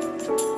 Música